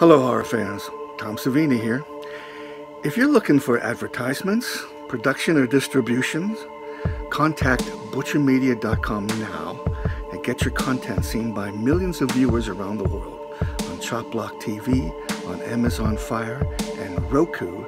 Hello, horror fans. Tom Savini here. If you're looking for advertisements, production, or distributions, contact butchermedia.com now and get your content seen by millions of viewers around the world on Chopblock TV, on Amazon Fire, and Roku